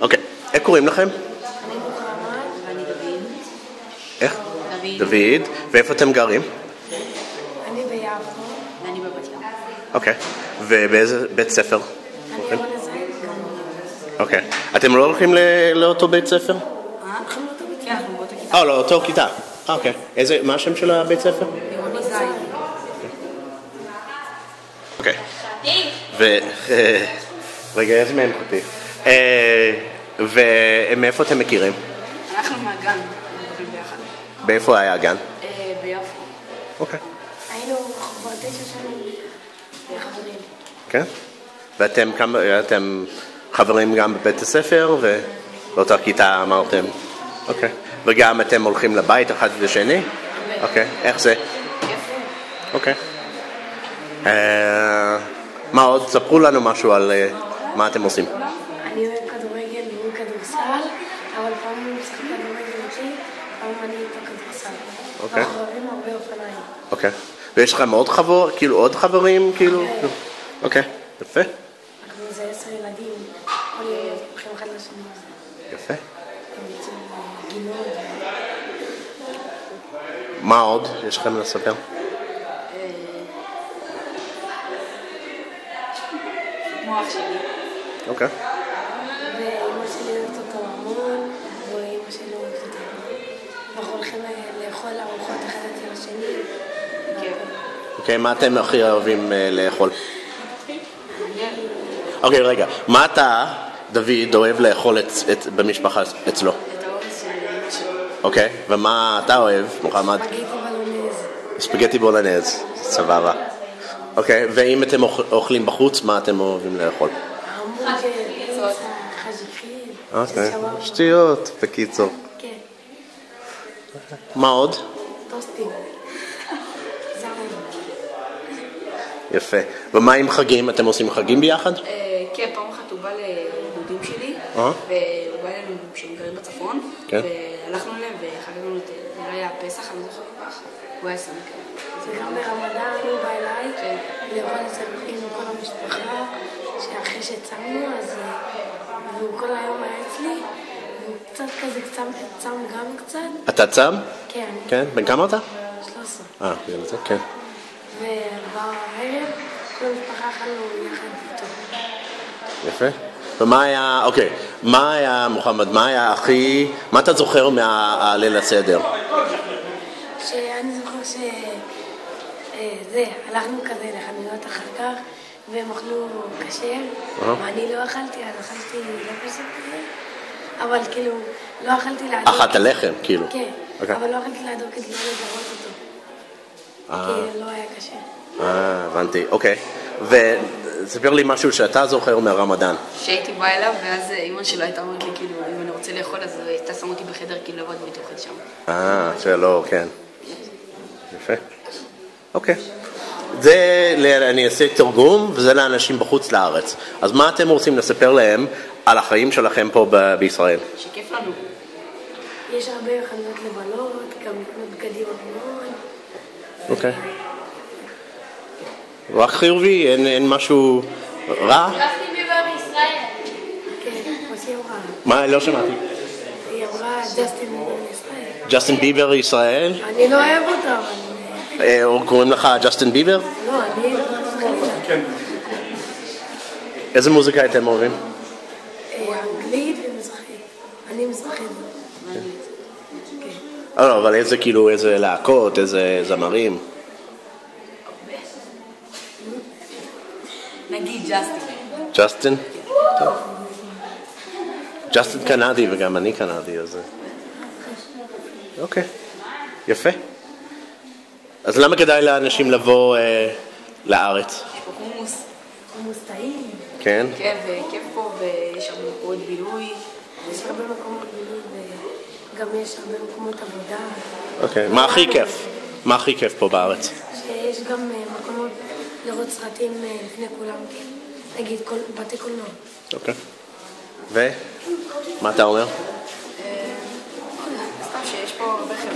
אוקיי, איך קוראים לכם? אני מוחמד. ואני דוד. איך? דוד. דוד. ואיפה אתם גרים? אני ביפו. ואני בבת ים. אוקיי. ובאיזה בית ספר? אני. אוקיי. אתם לא הולכים ל- לאותו בית ספר? אה? לאותו בית כן, כיתה. אה, לאותו כיתה. אה, אוקיי. איזה, מה השם של הבית ספר? אוקיי. ו... רגע, איזה מהם חטיף? אה, ומאיפה אתם מכירים? אנחנו מהגן. באיפה היה הגן? אה, ביפו. אוקיי. היינו כבר תשע שנים חברים. כן? ואתם כמה, אתם חברים גם בבית הספר ובאותה כיתה אמרתם? אוקיי. וגם אתם הולכים לבית אחד לשני? אוקיי. איך זה? אוקיי. אה, מה עוד? ספרו לנו משהו על מה אתם עושים. אני אוהב כדורגל והוא כדורסל, אבל פעם הוא משחק כדורגל איתי, פעם אני איתו כדורסל. אוקיי. אנחנו אוהבים הרבה אופניים. אוקיי. ויש לכם עוד חבור, כאילו עוד חברים, כאילו? כן. אוקיי. יפה. אנחנו איזה עשר ילדים, כל יום הולכים אחד לשני. יפה. מה עוד יש לכם לספר? כמו אח שלי. אוקיי. שלי אוהבת אותו המון, ואימא שלי אוהבת אותו המון. אנחנו הולכים לאכול ארוחות אחד אצל השני. אוקיי, מה אתם הכי אוהבים אה, לאכול? אוקיי, רגע. מה אתה, דוד, אוהב לאכול במשפחה אצלו? את האורז של אמא שלי. אוקיי. ומה אתה אוהב, מוחמד? ספגטי בולנז. סבבה. אוקיי, ואם אתם אוכ- אוכלים בחוץ, מה אתם אוהבים לאכול? פיצה, חזיכים. אוקיי. שטויות, בקיצור. כן, מה עוד? טוסטים. יפה. ומה עם חגים? אתם עושים חגים ביחד? אה, כן, פעם אחת הוא בא לדודים שלי, אה? והוא בא אלינו שהם גרים בצפון, כן. והלכנו אליהם וחגגנו את נראה לי הפסח, אני לא זוכר כל כך, הוא היה סמק. וגם ברמדאן הוא בא אליי לאכול אצל עם כל המשפחה, שאחרי שצמנו, אז אה, והוא כל היום היה אצלי, והוא קצת כזה קצת צם גם קצת, אתה צם? כן, כן. בן כמה אתה? 13. אה, בגלל זה, כן. ובערב כל המשפחה אכלנו יחד איתו. יפה. ומה היה, אוקיי, מה היה, מוחמד, מה היה הכי, מה אתה זוכר מהליל הסדר? שאני זוכר ש... אה, זה, הלכנו כזה לחנויות אחר כך, והם אכלו כשר, אה. ואני לא אכלתי, אז אכלתי לא כשר כזה, אבל כאילו, לא אכלתי לידו. אכלת לחם, כאילו. כן, אוקיי. אבל לא אכלתי לידו כדי לא לזהות אותו, אה, כי לא היה קשה. אה, הבנתי, אוקיי. וספר לי משהו שאתה זוכר מהרמדאן. כשהייתי באה אליו, ואז אימא שלו הייתה אומרת לי, כאילו, אם אני רוצה לאכול, אז הייתה שמה אותי בחדר, כאילו, לעבוד ואייתי אוכל שם. אה, שלא, כן. יפה. אוקיי. זה, אני אעשה תרגום, וזה לאנשים בחוץ לארץ. אז מה אתם רוצים לספר להם על החיים שלכם פה ב- בישראל? שכיף לנו. יש הרבה חנויות לבנות, גם בגדים המון. אוקיי. רק חיובי, אין, אין משהו רע? כן, אמרה. מה, לא שמעתי. היא אמרה ג'סטין ביבר מישראל. ג'סטין ביבר ישראל? אני לא אוהב אותה, אבל... אה, או קוראים לך ג'סטין ביבר? לא, אני חלילה. איזה מוזיקה אתם אוהבים? אה, אנגלית ומזרחית. אני מזרחית. לא, אבל איזה כאילו, איזה להקות, איזה זמרים? נגיד ג'סטין. ג'סטין? ג'סטין קנדי וגם אני קנדי, אז... אה. אוקיי, יפה. אז למה כדאי לאנשים לבוא אה, לארץ? חומוס. חומוס טעים, כן? כן, וכיף פה, ויש הרבה מקומות בילוי. יש הרבה מקומות בילוי וגם יש הרבה מקומות עבודה. אוקיי, מה הכי כיף? מה הכי כיף פה בארץ? שיש גם אה, מקומות לראות סרטים אה, לפני כולם, כן. נגיד כל- בתי קולנוע. אוקיי. ו? מה אתה אומר? סתם שיש פה הרבה כיף.